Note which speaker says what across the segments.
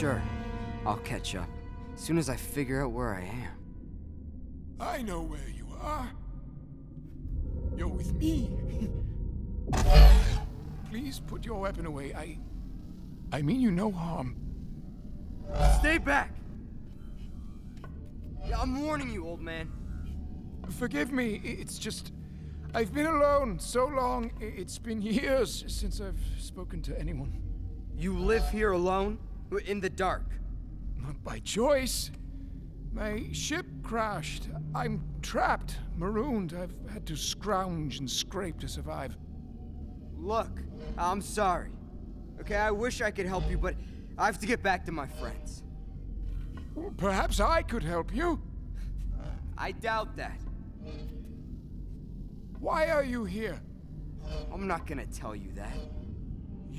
Speaker 1: Sure, I'll catch up. As soon as I figure out where I am.
Speaker 2: I know where you are. You're with me. Please put your weapon away. I. I mean you no harm.
Speaker 1: Stay back! Yeah, I'm warning you, old man.
Speaker 2: Forgive me, it's just. I've been alone so long. It's been years since I've spoken to anyone.
Speaker 1: You live here alone? In the dark?
Speaker 2: Not by choice. My ship crashed. I'm trapped, marooned. I've had to scrounge and scrape to survive.
Speaker 1: Look, I'm sorry. Okay, I wish I could help you, but I have to get back to my friends.
Speaker 2: Perhaps I could help you.
Speaker 1: I doubt that.
Speaker 2: Why are you here?
Speaker 1: I'm not gonna tell you that.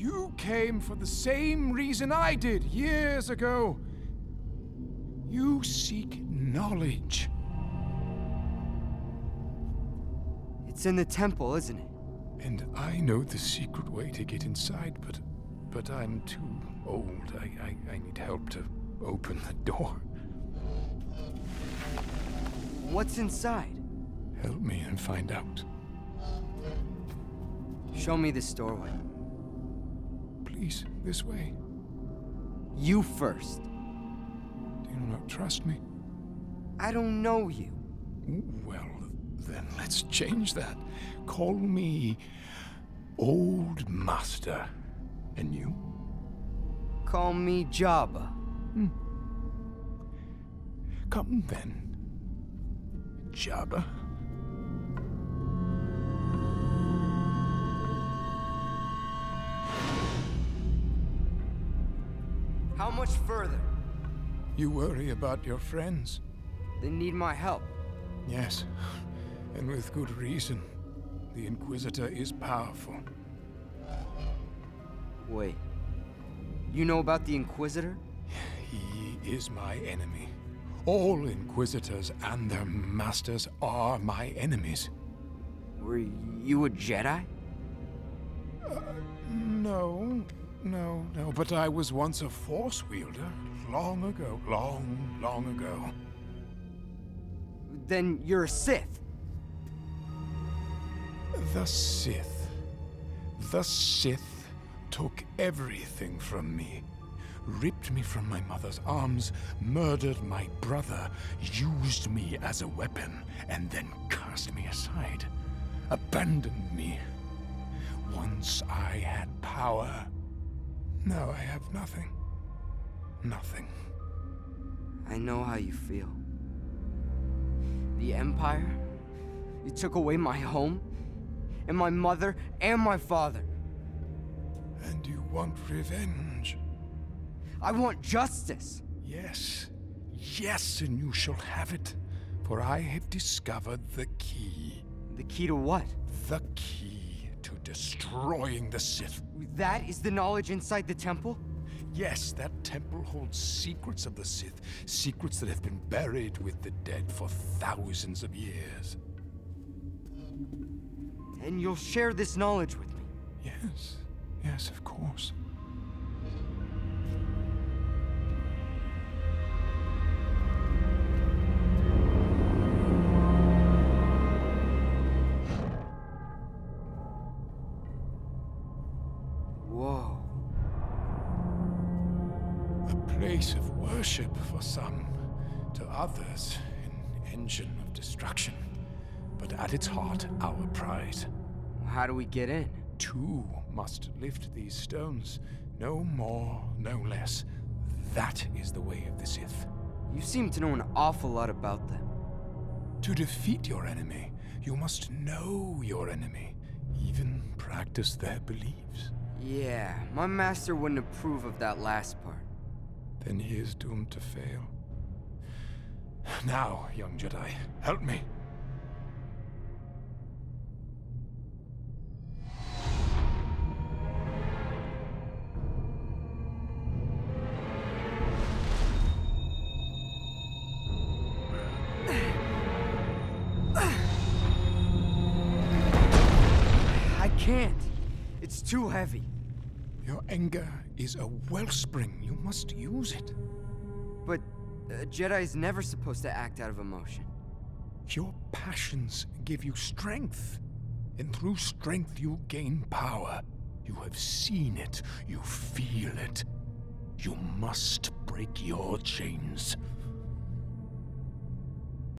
Speaker 2: You came for the same reason I did years ago. You seek knowledge.
Speaker 1: It's in the temple, isn't it?
Speaker 2: And I know the secret way to get inside, but but I'm too old. I, I, I need help to open the door.
Speaker 1: What's inside?
Speaker 2: Help me and find out.
Speaker 1: Show me this doorway.
Speaker 2: Please, this way.
Speaker 1: You first.
Speaker 2: Do you not trust me?
Speaker 1: I don't know you.
Speaker 2: Well, then let's change that. Call me Old Master. And you?
Speaker 1: Call me Jabba.
Speaker 2: Hmm. Come then, Jabba.
Speaker 1: How much further?
Speaker 2: You worry about your friends.
Speaker 1: They need my help.
Speaker 2: Yes, and with good reason. The Inquisitor is powerful.
Speaker 1: Wait. You know about the Inquisitor?
Speaker 2: He is my enemy. All Inquisitors and their masters are my enemies.
Speaker 1: Were you a Jedi?
Speaker 2: Uh, no, no, no, but I was once a Force wielder. Long ago, long, long ago.
Speaker 1: Then you're a Sith.
Speaker 2: The Sith. The Sith took everything from me. Ripped me from my mother's arms, murdered my brother, used me as a weapon, and then cast me aside. Abandoned me. Once I had power. Now I have nothing. Nothing.
Speaker 1: I know how you feel. The Empire? You took away my home, and my mother, and my father.
Speaker 2: And you want revenge?
Speaker 1: I want justice.
Speaker 2: Yes. Yes, and you shall have it. For I have discovered the key.
Speaker 1: The key to what?
Speaker 2: The key destroying the Sith.
Speaker 1: That is the knowledge inside the temple?
Speaker 2: Yes, that temple holds secrets of the Sith. Secrets that have been buried with the dead for thousands of years.
Speaker 1: And you'll share this knowledge with me?
Speaker 2: Yes. Yes, of course. Place of worship for some, to others, an engine of destruction. But at its heart, our prize.
Speaker 1: How do we get in?
Speaker 2: Two must lift these stones. No more, no less. That is the way of the Sith.
Speaker 1: You seem to know an awful lot about them.
Speaker 2: To defeat your enemy, you must know your enemy, even practice their beliefs.
Speaker 1: Yeah, my master wouldn't approve of that last part.
Speaker 2: Then he is doomed to fail. Now, young Jedi, help me.
Speaker 1: I can't. It's too heavy.
Speaker 2: Your anger is a wellspring. You must use it.
Speaker 1: But a Jedi is never supposed to act out of emotion.
Speaker 2: Your passions give you strength. And through strength you gain power. You have seen it. You feel it. You must break your chains.